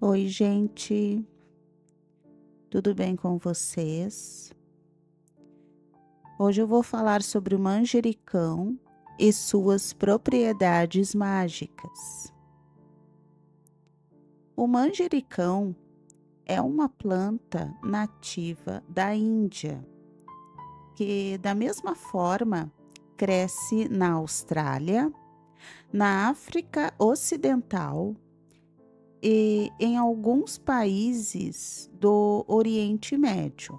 Oi, gente. Tudo bem com vocês? Hoje eu vou falar sobre o manjericão e suas propriedades mágicas. O manjericão é uma planta nativa da Índia, que da mesma forma cresce na Austrália, na África Ocidental e em alguns países do Oriente Médio.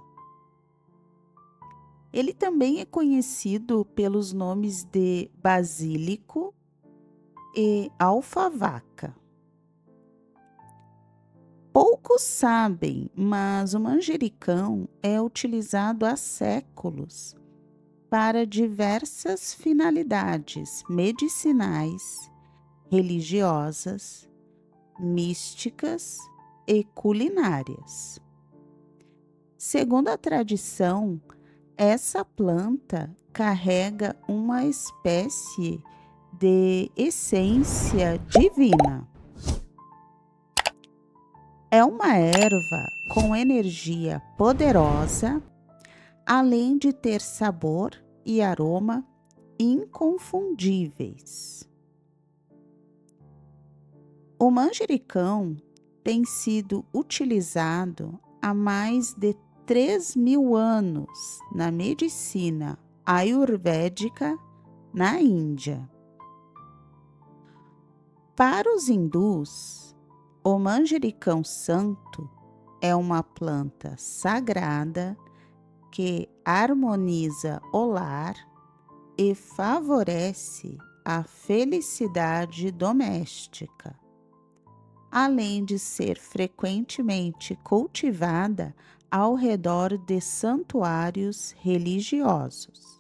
Ele também é conhecido pelos nomes de basílico e alfavaca. Poucos sabem, mas o manjericão é utilizado há séculos para diversas finalidades medicinais, religiosas, místicas e culinárias. Segundo a tradição, essa planta carrega uma espécie de essência divina. É uma erva com energia poderosa, além de ter sabor e aroma inconfundíveis. O manjericão tem sido utilizado há mais de 3 mil anos na medicina ayurvédica na Índia. Para os hindus, o manjericão santo é uma planta sagrada que harmoniza o lar e favorece a felicidade doméstica além de ser frequentemente cultivada ao redor de santuários religiosos.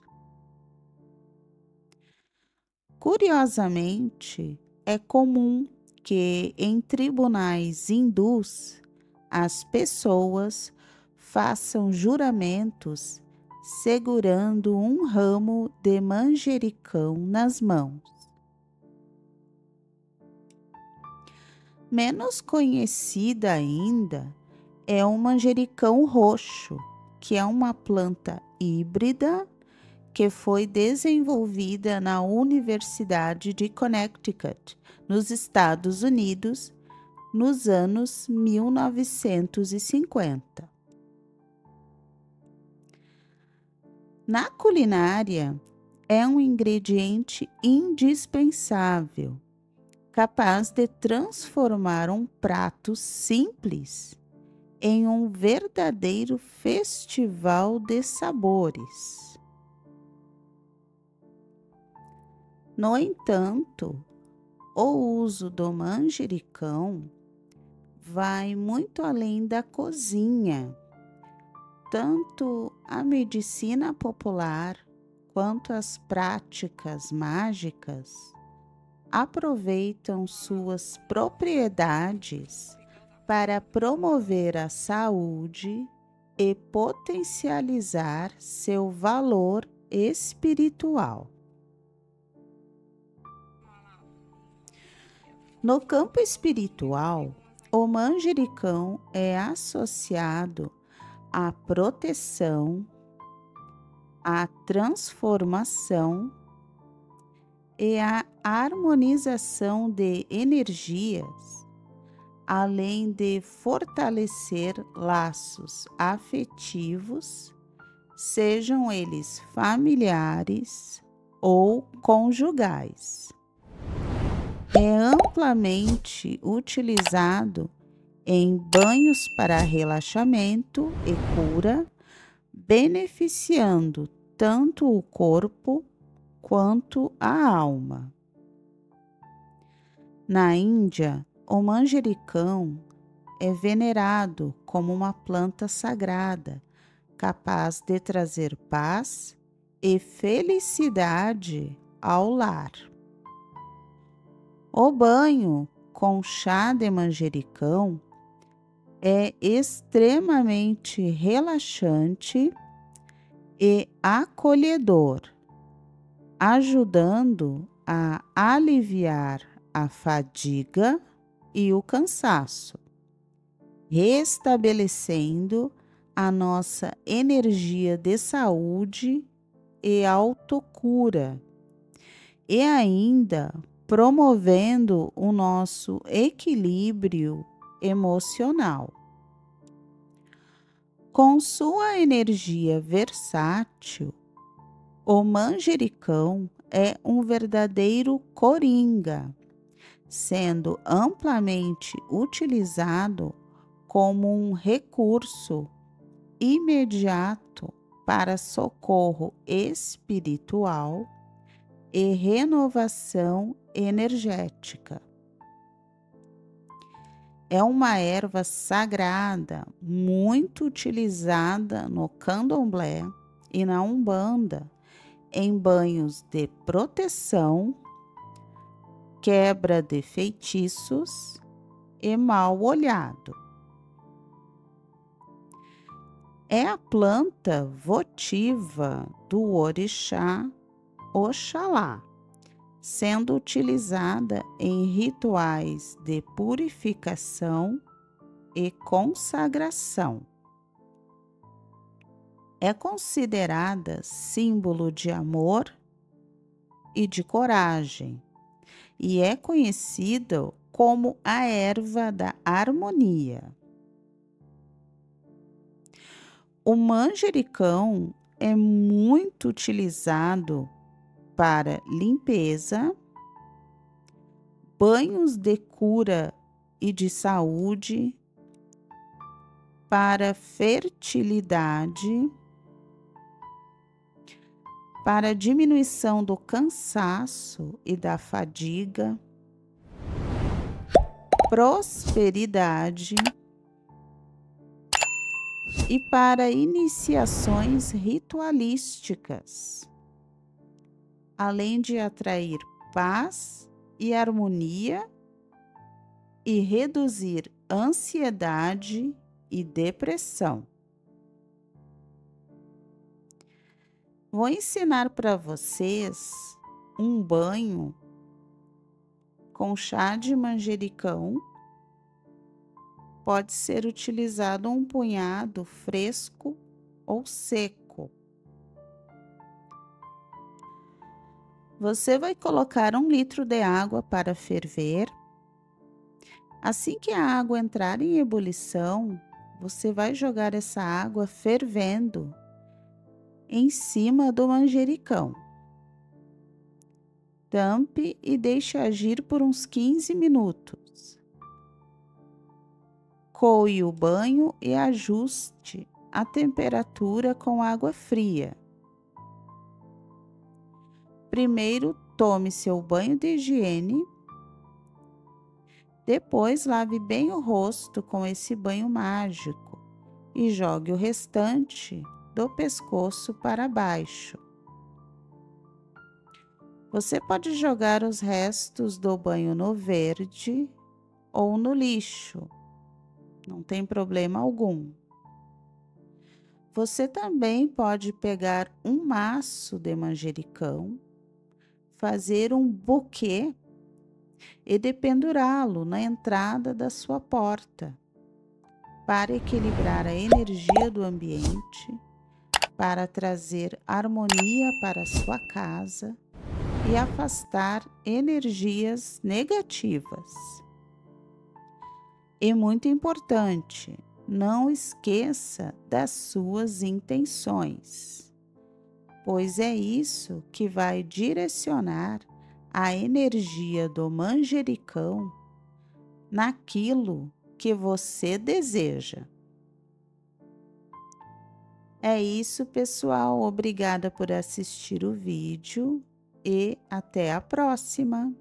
Curiosamente, é comum que em tribunais hindus as pessoas façam juramentos segurando um ramo de manjericão nas mãos. Menos conhecida ainda é o manjericão roxo, que é uma planta híbrida que foi desenvolvida na Universidade de Connecticut, nos Estados Unidos, nos anos 1950. Na culinária, é um ingrediente indispensável capaz de transformar um prato simples em um verdadeiro festival de sabores. No entanto, o uso do manjericão vai muito além da cozinha. Tanto a medicina popular quanto as práticas mágicas aproveitam suas propriedades para promover a saúde e potencializar seu valor espiritual. No campo espiritual, o manjericão é associado à proteção, à transformação e a harmonização de energias, além de fortalecer laços afetivos, sejam eles familiares ou conjugais. É amplamente utilizado em banhos para relaxamento e cura, beneficiando tanto o corpo quanto a alma. Na Índia, o manjericão é venerado como uma planta sagrada, capaz de trazer paz e felicidade ao lar. O banho com chá de manjericão é extremamente relaxante e acolhedor ajudando a aliviar a fadiga e o cansaço. restabelecendo a nossa energia de saúde e autocura, e ainda promovendo o nosso equilíbrio emocional. Com sua energia versátil, o manjericão é um verdadeiro coringa, sendo amplamente utilizado como um recurso imediato para socorro espiritual e renovação energética. É uma erva sagrada muito utilizada no candomblé e na umbanda em banhos de proteção, quebra de feitiços e mal olhado. É a planta votiva do orixá Oxalá, sendo utilizada em rituais de purificação e consagração é considerada símbolo de amor e de coragem e é conhecido como a erva da harmonia. O manjericão é muito utilizado para limpeza, banhos de cura e de saúde, para fertilidade para diminuição do cansaço e da fadiga, prosperidade e para iniciações ritualísticas, além de atrair paz e harmonia e reduzir ansiedade e depressão. Vou ensinar para vocês um banho com chá de manjericão. Pode ser utilizado um punhado fresco ou seco. Você vai colocar um litro de água para ferver. Assim que a água entrar em ebulição, você vai jogar essa água fervendo em cima do manjericão. Tampe e deixe agir por uns 15 minutos. Coe o banho e ajuste a temperatura com água fria. Primeiro, tome seu banho de higiene. Depois, lave bem o rosto com esse banho mágico e jogue o restante do pescoço para baixo. Você pode jogar os restos do banho no verde ou no lixo, não tem problema algum. Você também pode pegar um maço de manjericão, fazer um buquê e dependurá-lo na entrada da sua porta para equilibrar a energia do ambiente para trazer harmonia para sua casa e afastar energias negativas. E muito importante, não esqueça das suas intenções, pois é isso que vai direcionar a energia do manjericão naquilo que você deseja. É isso, pessoal. Obrigada por assistir o vídeo e até a próxima.